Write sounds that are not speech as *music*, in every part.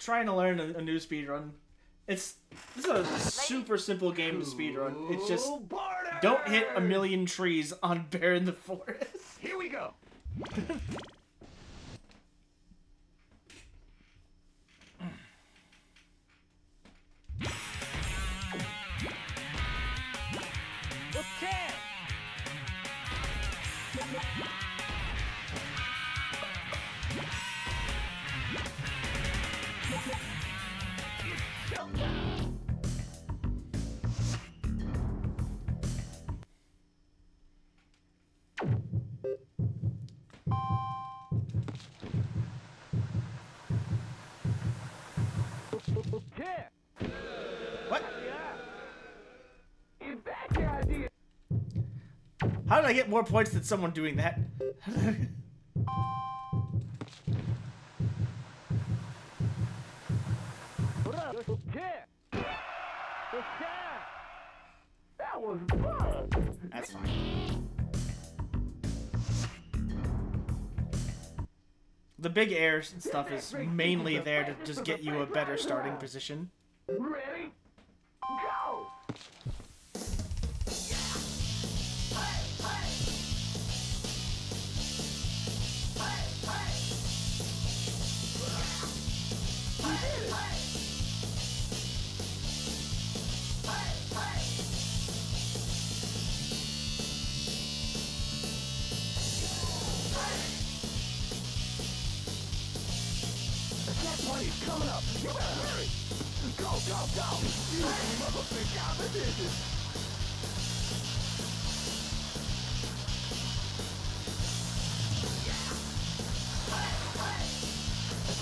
trying to learn a, a new speed run. It's this is a super simple game to speed run. It's just don't hit a million trees on Bear in the Forest. Here we go. *laughs* did I get more points than someone doing that? That's fine. The big air and stuff is mainly there to just get you a better starting position. Ready? Go. Coming up. You better hurry. Go, go, go. You motherfucking competition.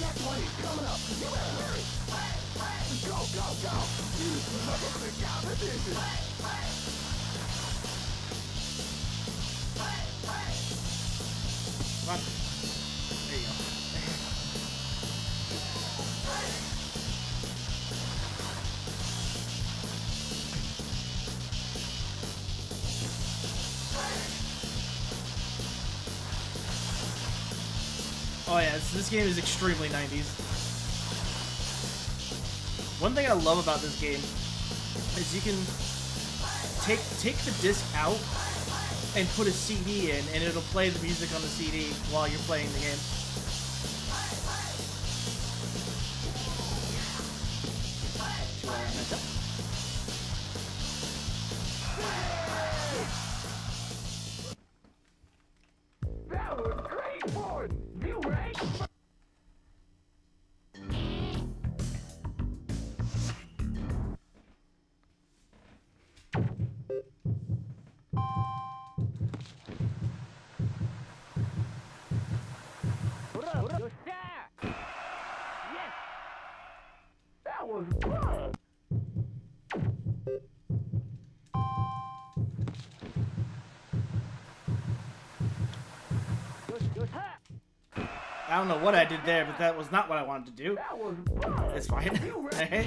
That party's coming up. You better hurry. Go, go, go. You motherfucking competition. Come on. There this, game is extremely 90s. One thing I love about this game is you can take take the disc out and put a CD in, and it'll play the music on the CD while you're playing the game. I don't know what I did there, but that was not what I wanted to do. That was fun. It's fine. Right? *laughs*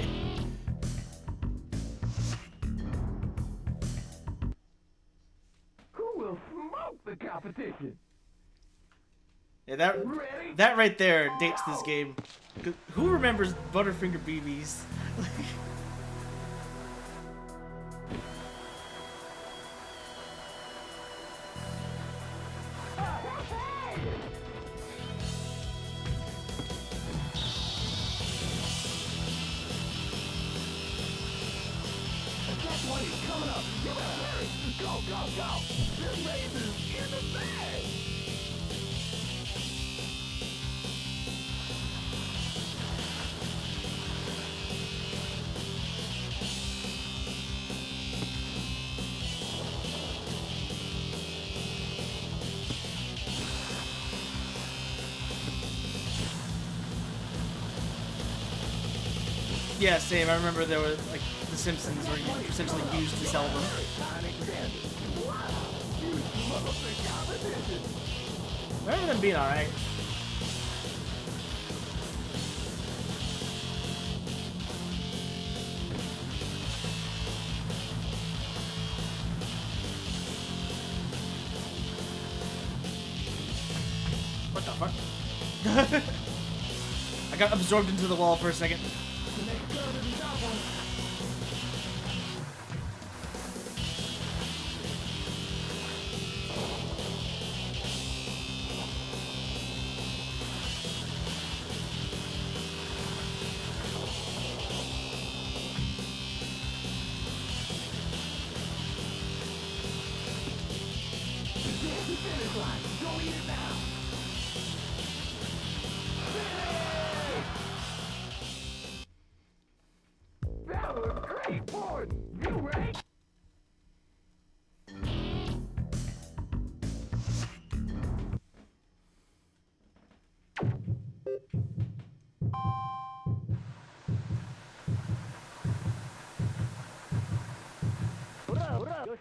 Who will smoke the competition? yeah, that Ready? that right there dates this game. Who remembers Butterfinger BBs? *laughs* yeah, same. I remember there was like The Simpsons where you essentially used to sell them. Remember them being alright. What the fuck? *laughs* I got absorbed into the wall for a second. The next curve is one. That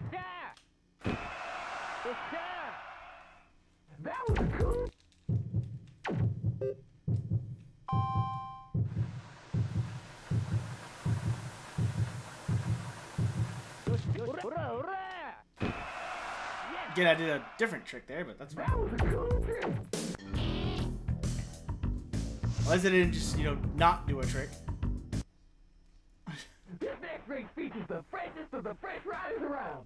was cool. Again, I did a different trick there, but that's fine. That was a cool trick. At least I didn't just, you know, not do a trick. Next features the freshest of the fresh riders around.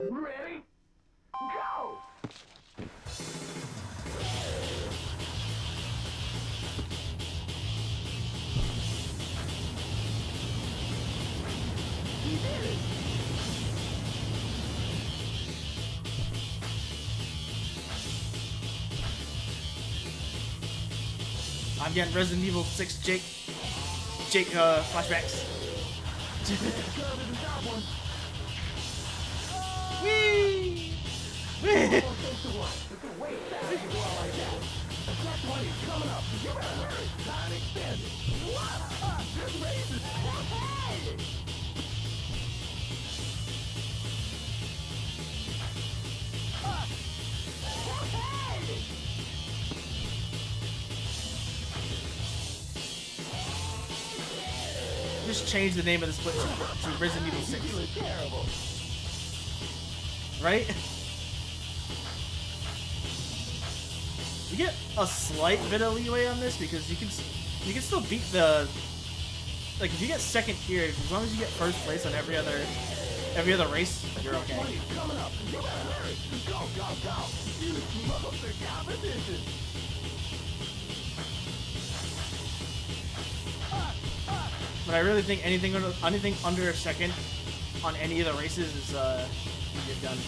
Ready? Go! I'm getting Resident Evil 6 Jake, Jake, uh, flashbacks. *laughs* Curve is a top one. Whee! Change the name of the split to, Resident Evil 6, You are terrible. right? You get a slight bit of leeway on this because you can you can still beat the like if you get second here, as long as you get first place on every other every other race, you're okay. But I really think anything under anything under a second on any of the races is uh you get done.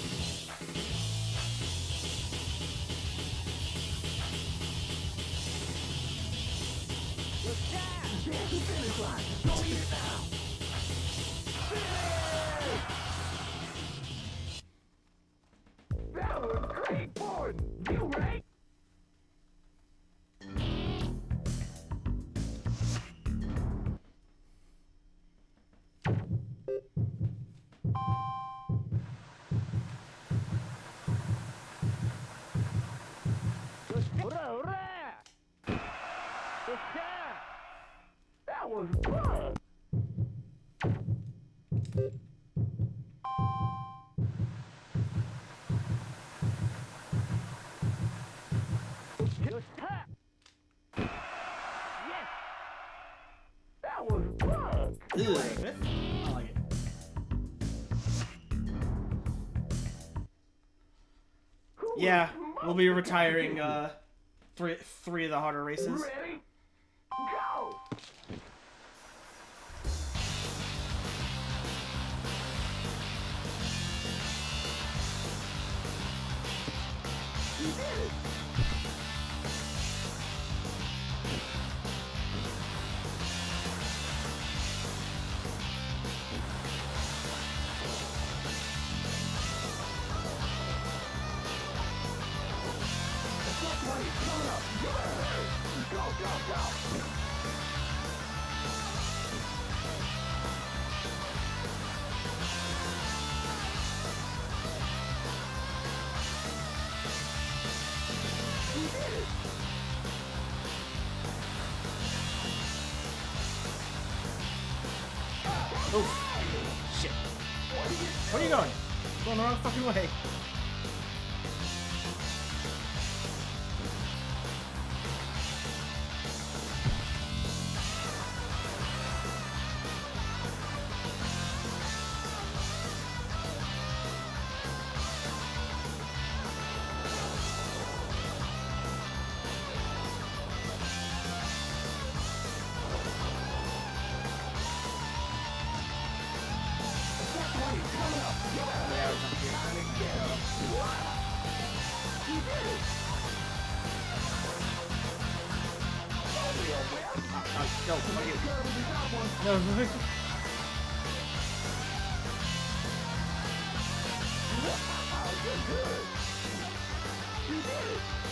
Ugh. I like it. Yeah, we'll be retiring uh three three of the harder races. Ready? Going you. No.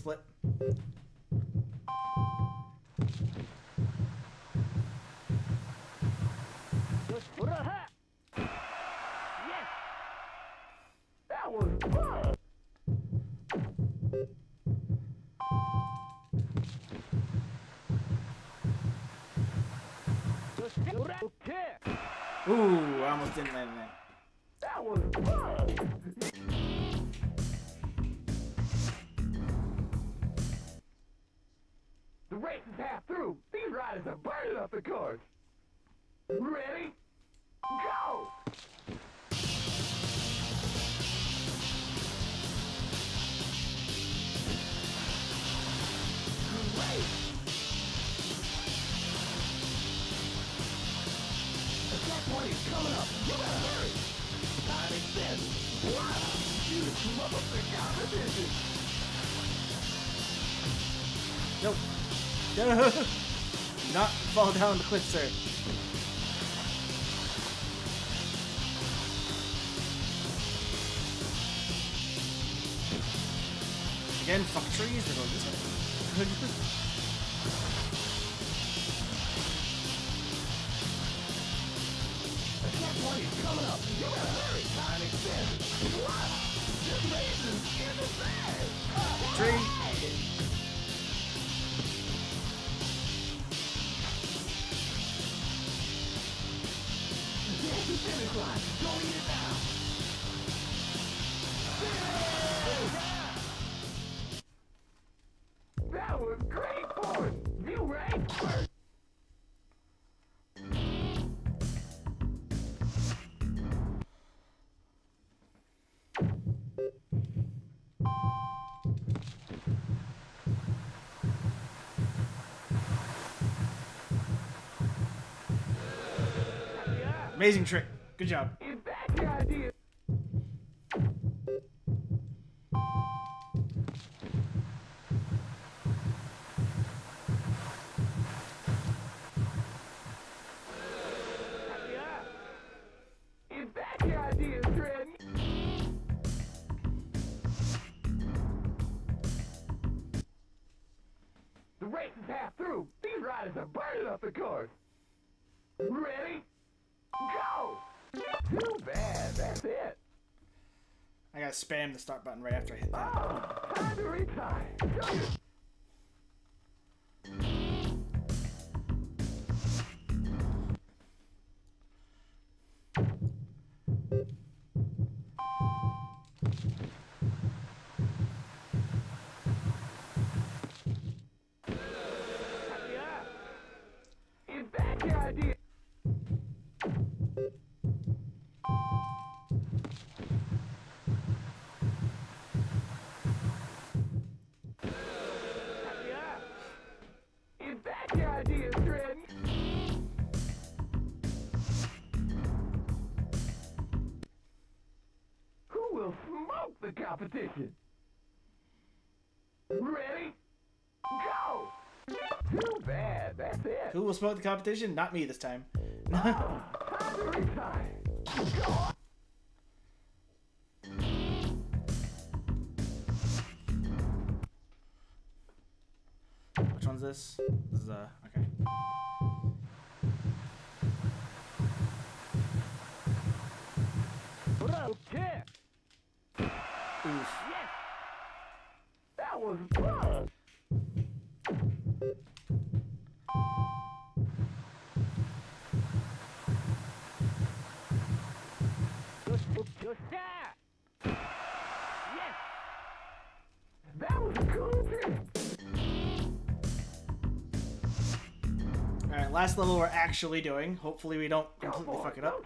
Split. Yes! That was fun! Okay, Ooh, I almost didn't land Do *laughs* Not fall down the cliff, sir. Again, fuck trees, they're going this way. Attack 20 is coming up. You better hurry! Time extends. Wow! This race is insane! Tree! Amazing trick. Good job. The race is half through. These riders are burning up the course. Ready? Go! Too bad, that's it. I gotta spam the start button right after I hit that. Oh, time to retire. Competition? Ready? Go! Too bad, that's it. Who will smoke the competition? Not me this time. *laughs* Time to retire. Go on. Which one's this? This is uh okay. Okay. Oof. Was fun. Yes. That was a cool. Alright, last level we're actually doing. Hopefully we don't completely fuck it up.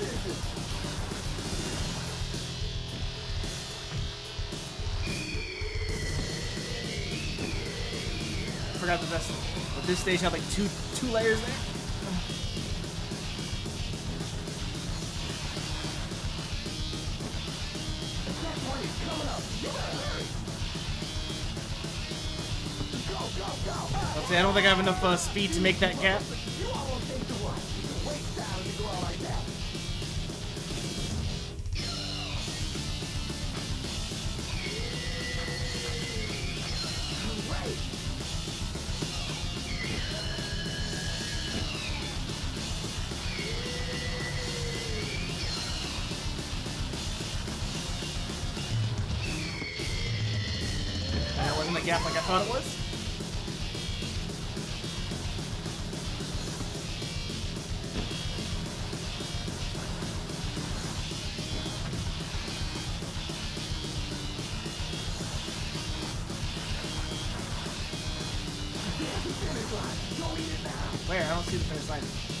I forgot that that's that this stage had like two two layers there. I don't think I have enough uh, speed to make that gap. Gap like I thought it was. Where? I don't see the finish line.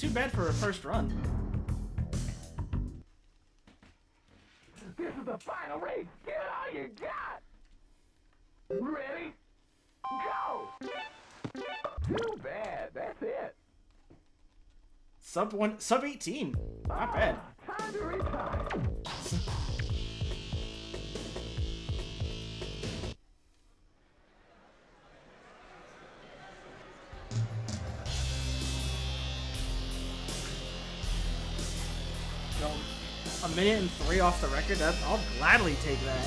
Too bad for a first run. This is the final race. Get all you got. Ready? Go. Too bad. That's it. Sub one, sub 18. Not bad. A minute and three off the record. That, I'll gladly take that.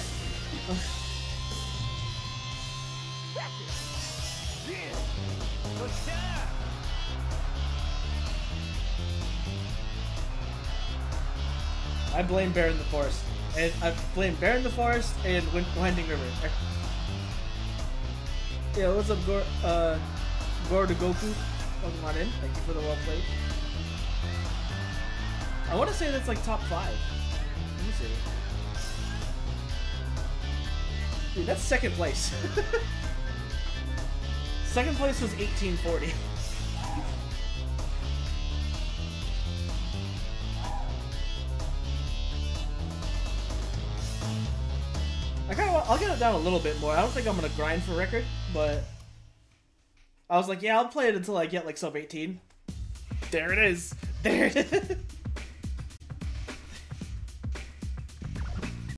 I blame Bear in the Forest. And I blame Bear in the Forest and Win- Winding River. Yeah, what's up, Gor uh Gor Goku? Welcome on in. Thank you for the well played. I want to say that's like top five. Let me see. Dude, that's second place. *laughs* second place was 1840. I kind of I'll get it down a little bit more. I don't think I'm gonna grind for record, but I was like, yeah, I'll play it until I get like sub 18. There it is. There it is. *laughs*